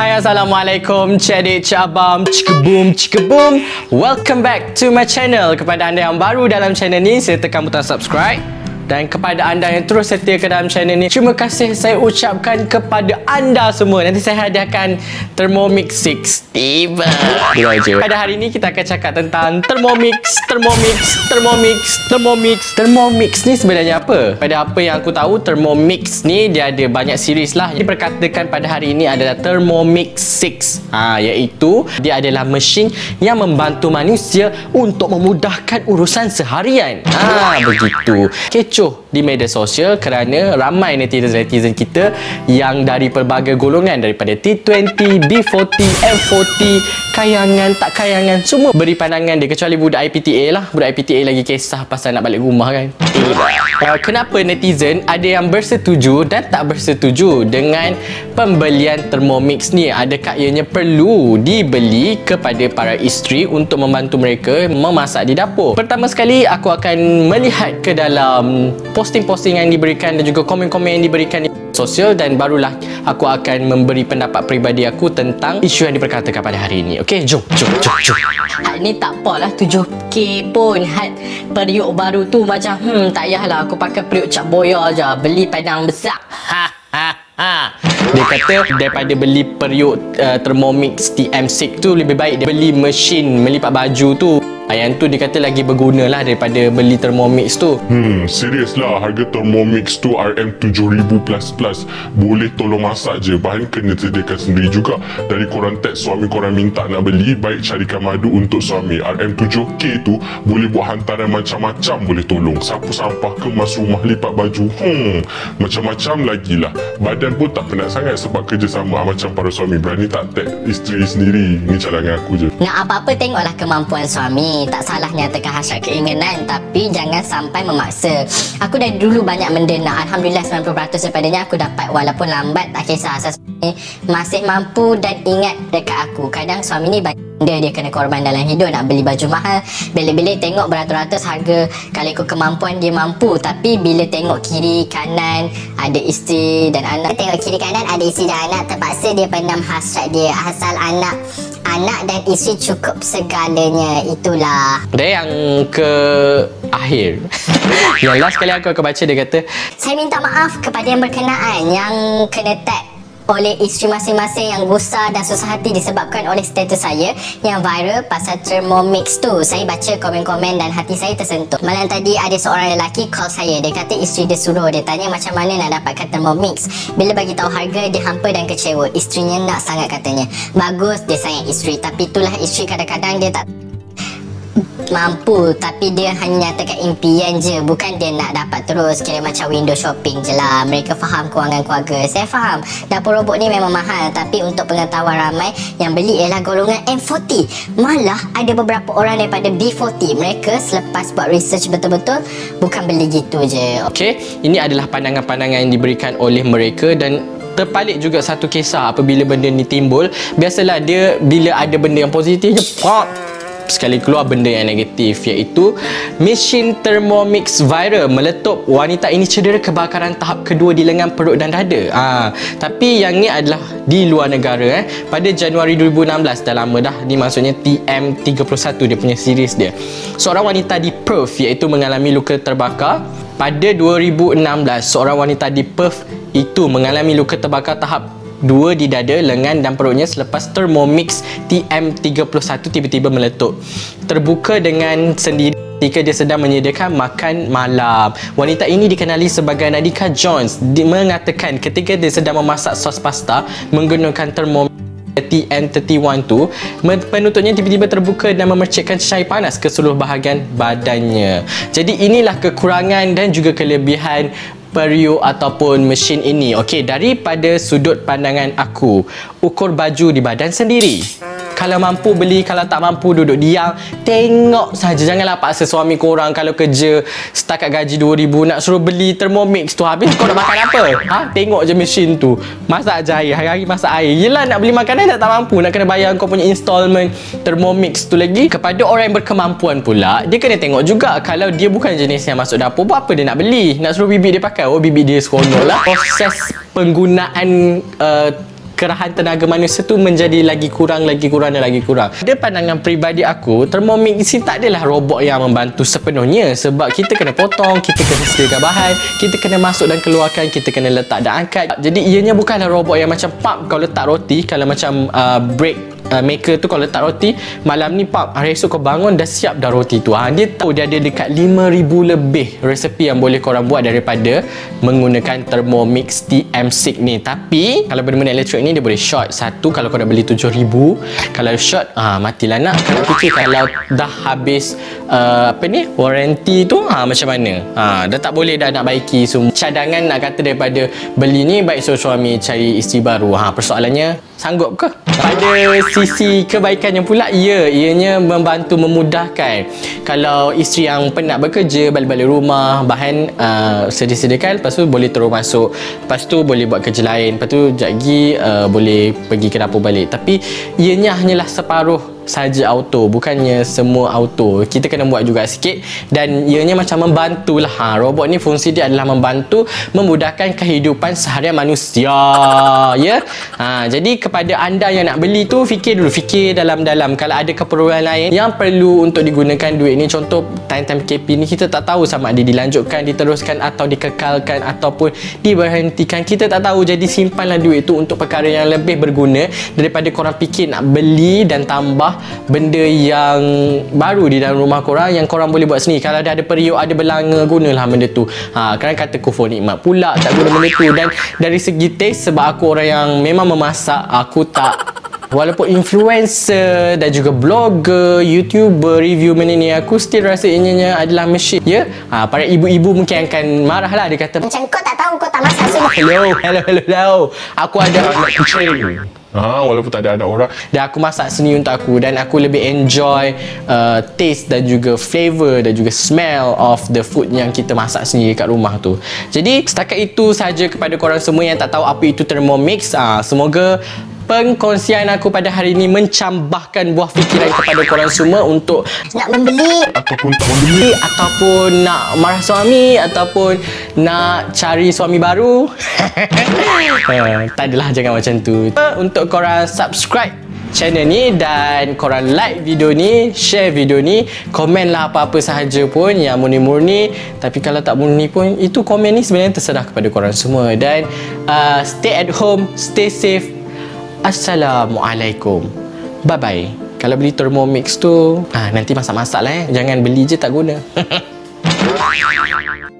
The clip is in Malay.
Hai Assalamualaikum Cedik Cabam Cikebum Cikebum Welcome back to my channel. Kepada anda yang baru dalam channel ni Saya tekan butang subscribe dan kepada anda yang terus setia ke dalam channel ni Terima kasih saya ucapkan kepada anda semua. Nanti saya hadiahkan Thermomix 6 Tiba Pada hari ni kita akan cakap tentang Thermomix Thermomix Thermomix Thermomix. Thermomix ni sebenarnya apa? Pada apa yang aku tahu Thermomix ni dia ada banyak series lah. Yang diperkatakan pada hari ini adalah Thermomix 6 ha, Iaitu dia adalah mesin yang membantu manusia Untuk memudahkan urusan seharian. Ah begitu. Kecoh kecoh di media sosial kerana ramai netizen-netizen kita yang dari pelbagai golongan daripada T20, B40, M40, kayangan, tak kayangan semua beri pandangan dia. Kecuali budak IPTA lah. Budak IPTA lagi kisah pasal nak balik rumah kan. Uh, kenapa netizen ada yang bersetuju dan tak bersetuju dengan pembelian Thermomix ni? Adakah ianya perlu dibeli kepada para isteri untuk membantu mereka memasak di dapur? Pertama sekali aku akan melihat ke dalam posting-posting yang diberikan dan juga komen-komen yang diberikan di sosial dan barulah aku akan memberi pendapat peribadi aku tentang isu yang diperkatakan pada hari ini. Okey, jom, jom, jom, jom. Had ni tak apalah 7K pun Had periuk baru tu macam hmm tak payahlah aku pakai periuk cap boya je beli padang besar. Ha ha ha. Dia kata daripada beli periuk uh, Thermomix TM6 tu lebih baik dia beli mesin melipat baju tu. Yang tu dia kata lagi berguna lah daripada beli Thermomix tu. Hmm, serius lah harga Thermomix tu RM7000 plus plus. Boleh tolong masak je, bahan kena sediakan sendiri juga. Dari korang teks suami korang minta nak beli, baik carikan madu untuk suami. RM7K tu boleh buat hantaran macam-macam boleh tolong. Sapu sampah, kemas rumah, lipat baju. Hmm, macam-macam lagi lah. Badan pun tak penat sangat sebab kerjasama macam para suami. Berani tak teks isteri sendiri. Ni cadangan aku je. Nak apa-apa tengoklah kemampuan suami tak salah nyatakan hasrat keinginan tapi jangan sampai memaksa. Aku dah dulu banyak benda Alhamdulillah 90% daripadanya aku dapat walaupun lambat. Tak kisah asas masih mampu dan ingat dekat aku. Kadang suami ni banyak dia dia kena korban dalam hidup. Nak beli baju mahal. Bila-bila tengok beratus-ratus harga. Kalau ikut kemampuan dia mampu. Tapi bila tengok kiri kanan ada isteri dan anak. Tengok kiri kanan ada isteri dan anak. Terpaksa dia pendam hasrat dia. Asal anak anak dan isteri cukup segalanya itulah. Dan yang ke akhir Yang last kali aku akan baca dia kata Saya minta maaf kepada yang berkenaan yang kena tag oleh isteri masing-masing yang gusar dan susah hati disebabkan oleh status saya yang viral pasal Thermomix tu. Saya baca komen-komen dan hati saya tersentuh. Malam tadi ada seorang lelaki call saya. Dia kata isteri dia suruh. Dia tanya macam mana nak dapatkan Thermomix. Bila bagi tahu harga, dia hampa dan kecewa. Isterinya nak sangat katanya. Bagus dia sayang isteri. Tapi itulah isteri kadang-kadang dia tak mampu tapi dia hanya nyatakan impian je. Bukan dia nak dapat terus kira macam window shopping je lah. Mereka faham kewangan keluarga. Saya faham dapur robot ni memang mahal. Tapi untuk pengetahuan ramai yang beli ialah golongan M40 malah ada beberapa orang daripada B40 mereka selepas buat research betul-betul bukan beli gitu je. Ok ini adalah pandangan-pandangan yang diberikan oleh mereka dan terpalit juga satu kisah apabila benda ni timbul. Biasalah dia bila ada benda yang positif je pop sekali keluar benda yang negatif iaitu mesin Thermomix viral meletup wanita ini cedera kebakaran tahap kedua di lengan perut dan dada. Ha, tapi yang ni adalah di luar negara eh. pada Januari 2016 dah lama dah. Ni maksudnya TM31 dia punya series dia. Seorang wanita di Perth iaitu mengalami luka terbakar. Pada 2016 seorang wanita di Perth itu mengalami luka terbakar tahap dua di dada, lengan dan perutnya selepas Thermomix TM31 tiba-tiba meletup. Terbuka dengan sendiri ketika dia sedang menyediakan makan malam. Wanita ini dikenali sebagai Nadika Jones. Dia mengatakan ketika dia sedang memasak sos pasta menggunakan Thermomix TN31 tu penutupnya tiba-tiba terbuka dan memercikkan cair panas ke seluruh bahagian badannya jadi inilah kekurangan dan juga kelebihan periuk ataupun mesin ini. Okey, daripada sudut pandangan aku, ukur baju di badan sendiri kalau mampu beli kalau tak mampu duduk diam tengok saja. Janganlah paksa suami korang kalau kerja setakat gaji 2000 nak suruh beli thermomix tu. Habis kau nak makan apa? Ha? Tengok je mesin tu. Masak je air. Hari-hari masak air. Yelah nak beli makanan tak, tak mampu. Nak kena bayar kau punya installment thermomix tu lagi. Kepada orang yang berkemampuan pula dia kena tengok juga kalau dia bukan jenis yang masuk dapur buat apa dia nak beli? Nak suruh bibik dia pakai? Oh bibik dia seronok lah. Proses penggunaan uh, kerahan tenaga manusia tu menjadi lagi kurang lagi kurang dan lagi kurang. Ada pandangan peribadi aku Thermomix ni tak adalah robot yang membantu sepenuhnya sebab kita kena potong kita kena sediakan bahan kita kena masuk dan keluarkan kita kena letak dan angkat. Jadi ianya bukanlah robot yang macam pump kau letak roti kalau macam uh, break uh, maker tu kalau letak roti malam ni pak hari esok kau bangun dah siap dah roti tu. Ha, dia tahu dia ada dekat 5000 lebih resepi yang boleh korang buat daripada menggunakan Thermomix TM6 ni. Tapi kalau benda-benda elektrik ni dia boleh short. Satu kalau kau dah beli 7000 kalau short ha, matilah nak. Kalau kalau dah habis uh, apa ni warranty tu ha, macam mana? Ha, dah tak boleh dah nak baiki semua. Cadangan nak kata daripada beli ni baik suami cari isteri baru. Ha, persoalannya sanggup ke? Pada sisi kebaikannya pula ya ianya membantu memudahkan. Kalau isteri yang penat bekerja balik-balik rumah bahan uh, sedia-sediakan lepas tu boleh terus masuk. Lepas tu boleh buat kerja lain. Lepas tu sekejap lagi uh, boleh pergi ke dapur balik. Tapi ianya hanyalah separuh saja auto bukannya semua auto. Kita kena buat juga sikit dan ianya macam membantulah. Ha, robot ni fungsi dia adalah membantu memudahkan kehidupan seharian manusia ya? Ha, jadi kepada anda yang nak beli tu fikir dulu. Fikir dalam-dalam. Kalau ada keperluan lain yang perlu untuk digunakan duit ni contoh time-time KP ni kita tak tahu sama ada dilanjutkan diteruskan atau dikekalkan ataupun diberhentikan. Kita tak tahu. Jadi simpanlah duit tu untuk perkara yang lebih berguna daripada korang fikir nak beli dan tambah benda yang baru di dalam rumah korang yang korang boleh buat sendiri. Kalau dah ada periuk ada belanga gunalah benda tu. Ha, kan kata kufur nikmat pula tak guna benda tu. Dan dari segi taste sebab aku orang yang memang memasak aku tak. Walaupun influencer dan juga blogger, youtuber, review benda ni Aku still rasa ianya adalah mesin Ya, ha, para ibu-ibu mungkin akan marah lah Dia kata Macam kau tak tahu kau tak masak. Hello, hello, hello, hello. Aku ada anak kucing Ha, walaupun tak ada anak orang. Dan aku masak sendiri untuk aku. Dan aku lebih enjoy uh, taste dan juga flavor dan juga smell of the food yang kita masak sendiri kat rumah tu. Jadi setakat itu saja kepada korang semua yang tak tahu apa itu Thermomix uh, semoga pengkongsian aku pada hari ini mencambahkan buah fikiran kepada korang semua untuk Nak membeli. ataupun tak membeli. ataupun nak marah suami ataupun nak cari suami baru. Uh, tak adalah jangan macam tu. Untuk korang subscribe channel ni dan korang like video ni share video ni komen lah apa-apa sahaja pun yang murni-murni. Tapi kalau tak murni pun itu komen ni sebenarnya terserah kepada korang semua. Dan uh, stay at home stay safe Assalamualaikum. Bye bye kalau beli Thermomix tu ah, nanti masak-masak lah eh. Jangan beli je tak guna